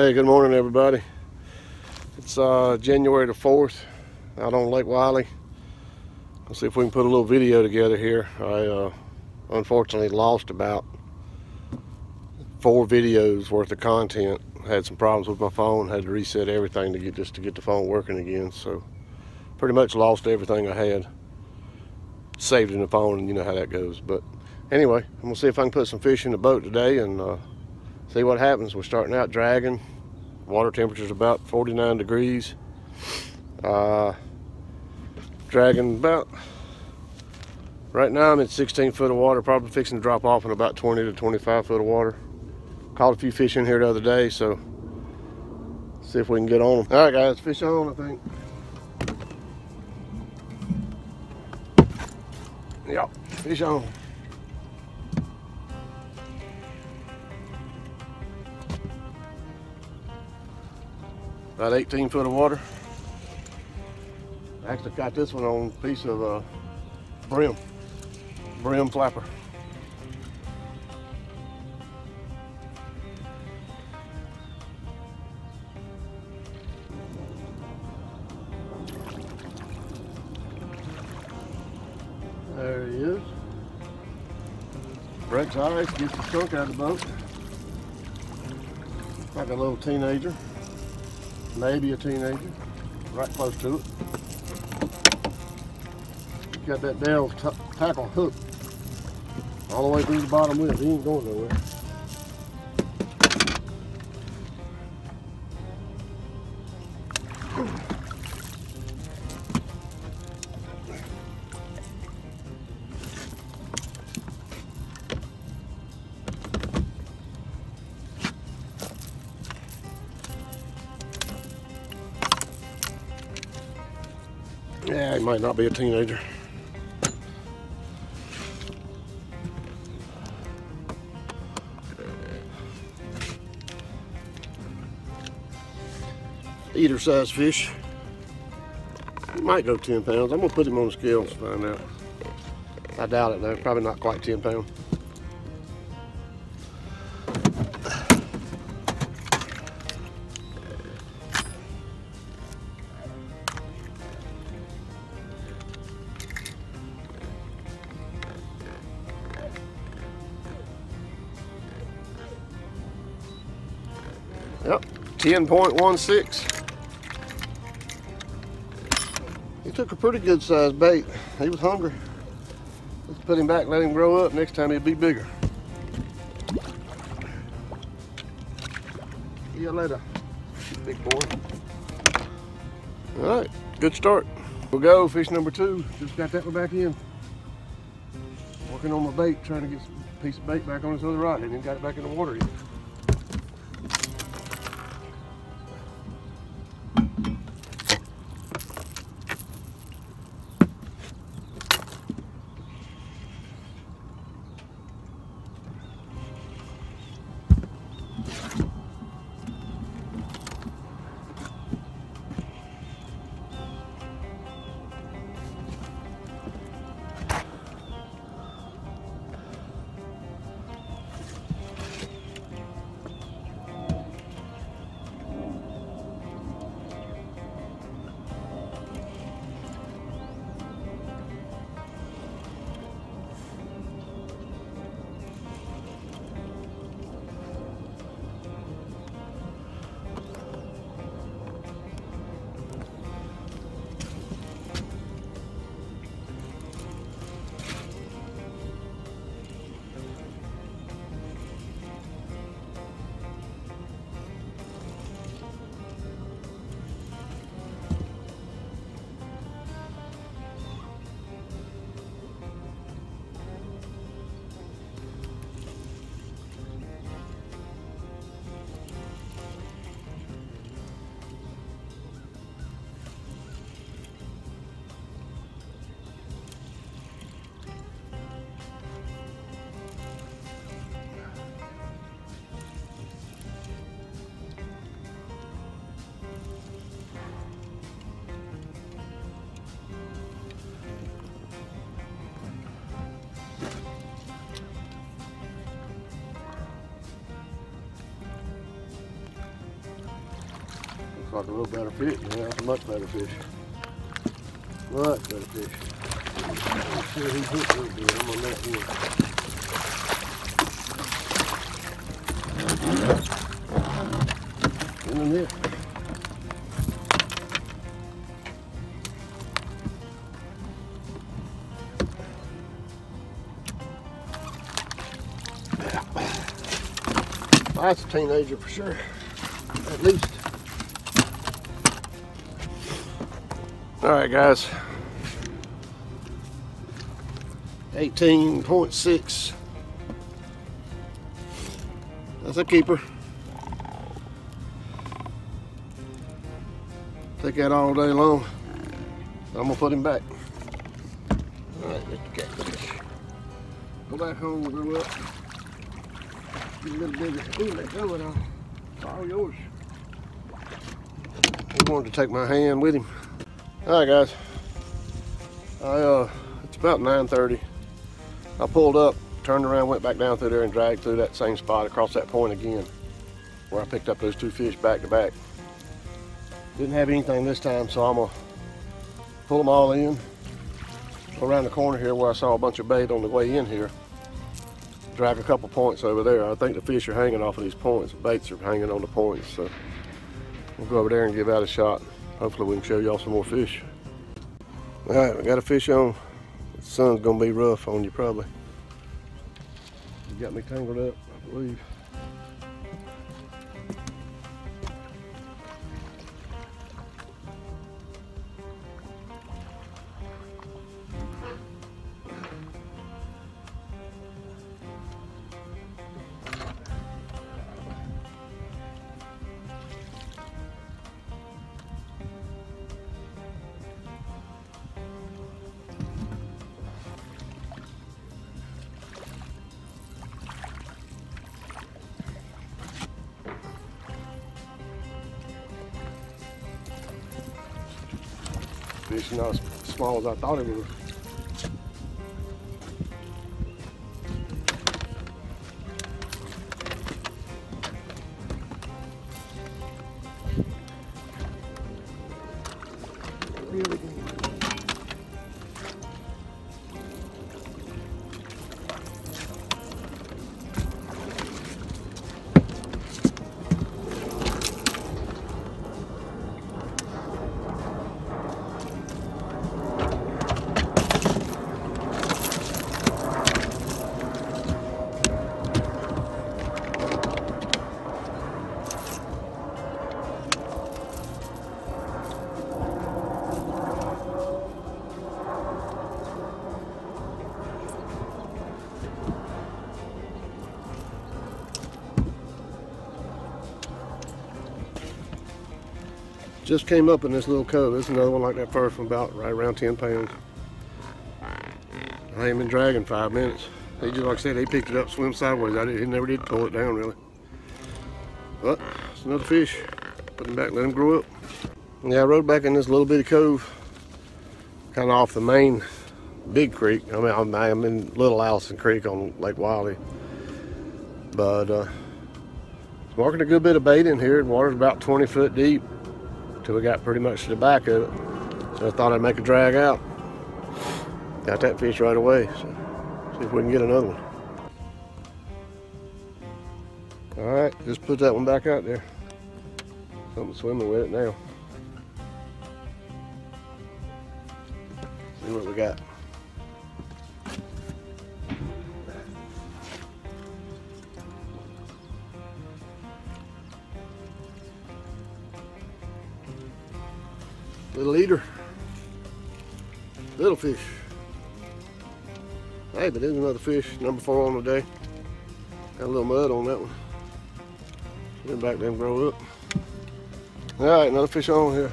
Hey, good morning, everybody. It's uh, January the 4th out on Lake Wylie. Let's see if we can put a little video together here. I uh, unfortunately lost about four videos worth of content. Had some problems with my phone, had to reset everything to get just to get the phone working again. So pretty much lost everything I had. Saved in the phone, and you know how that goes. But anyway, I'm gonna see if I can put some fish in the boat today and uh, see what happens. We're starting out dragging. Water temperature is about 49 degrees. Uh, dragging about, right now I'm at 16 foot of water, probably fixing to drop off in about 20 to 25 foot of water. Caught a few fish in here the other day, so see if we can get on them. All right guys, fish on I think. Yep, fish on. About 18 foot of water. I actually got this one on a piece of uh, brim, brim flapper. There he is. Breaks ice, gets the skunk out of the boat. Like a little teenager maybe a teenager, right close to it. Got that Dale tackle hook all the way through the bottom with it. He ain't going nowhere. Yeah, he might not be a teenager. Eater size fish. He might go 10 pounds. I'm gonna put him on the scale to find out. I doubt it though, probably not quite 10 pounds. 10.16. He took a pretty good sized bait. He was hungry. Let's put him back, let him grow up. Next time he'll be bigger. See you later, big boy. All right, good start. We'll go, fish number two. Just got that one back in. Working on my bait, trying to get some piece of bait back on this other rod. And then got it back in the water yet. Looks like a little better fish. Yeah, that's a much better fish. Much better fish. I'm sure he's hooked real good. I'm on that one. In the net. That's a teenager for sure, at least. All right, guys. 18.6. That's a keeper. Take that all day long. I'm gonna put him back. All right, Mr. Catfish. Go back home, grow up. Get a little bigger. Ooh, let go of it all. It's all yours. He wanted to take my hand with him. All right, guys. I uh, it's about 9:30. I pulled up, turned around, went back down through there, and dragged through that same spot across that point again, where I picked up those two fish back to back. Didn't have anything this time, so I'm gonna pull them all in. Around the corner here where I saw a bunch of bait on the way in here drag a couple points over there. I think the fish are hanging off of these points. The baits are hanging on the points. So we'll go over there and give that a shot. Hopefully we can show y'all some more fish. All right, we got a fish on. The sun's gonna be rough on you probably. You got me tangled up, I believe. Fish not as small as I thought it was. Just came up in this little cove. This is another one like that first one, about right around 10 pounds. I ain't been dragging five minutes. He just, like I said, he picked it up, swim sideways. I did, he never did pull it down really. But it's another fish. Put him back, let him grow up. Yeah, I rode back in this little bitty cove, kind of off the main big creek. I mean, I'm, I'm in Little Allison Creek on Lake Wylie. But uh, it's marking a good bit of bait in here. The water's about 20 foot deep till we got pretty much to the back of it. So I thought I'd make a drag out. Got that fish right away. So see if we can get another one. All right, just put that one back out there. Something swimming with it now. See what we got. Eater. Little fish. Hey, but there's another fish, number four on the day. Got a little mud on that one. Let back and grow up. All right, another fish on here.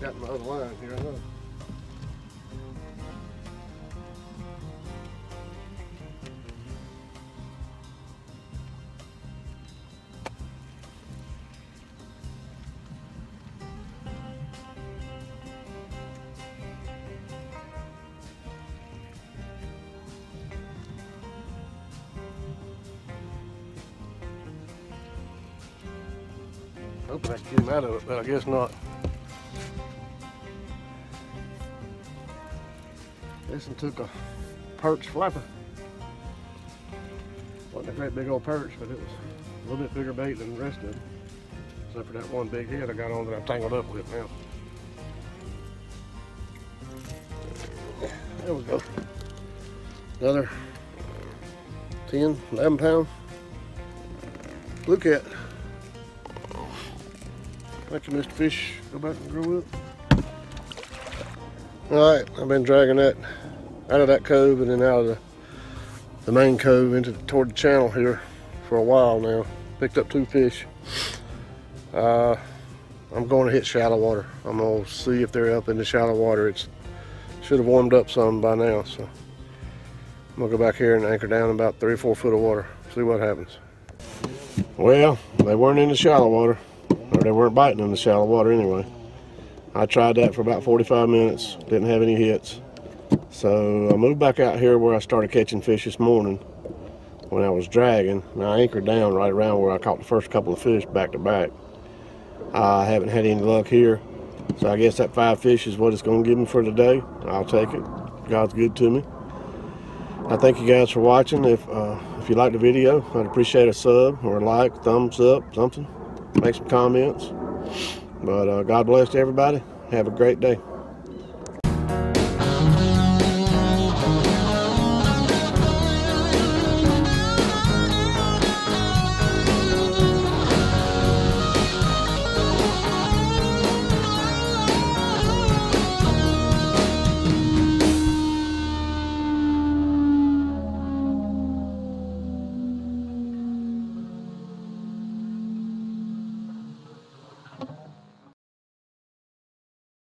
Got my other line here, huh? Hoping I can get him out of it, but I guess not. This one took a perch flapper. Wasn't a great big old perch, but it was a little bit bigger bait than the rest of them. Except for that one big head I got on that I'm tangled up with now. There we go. Another 10, 11 pound blue cat. You, Mr. Fish. Go back and grow up. All right, I've been dragging that out of that cove and then out of the, the main cove into toward the channel here for a while now. Picked up two fish. Uh, I'm going to hit shallow water. I'm gonna see if they're up in the shallow water. It's should have warmed up some by now, so I'm gonna go back here and anchor down about three or four foot of water. See what happens. Well, they weren't in the shallow water, or they weren't biting in the shallow water anyway. I tried that for about 45 minutes, didn't have any hits. So I moved back out here where I started catching fish this morning when I was dragging. And I anchored down right around where I caught the first couple of fish back to back. I haven't had any luck here. So I guess that five fish is what it's going to give me for today. I'll take it. God's good to me. I thank you guys for watching. If uh, if you like the video, I'd appreciate a sub or a like, thumbs up, something. Make some comments. But uh, God bless everybody. Have a great day.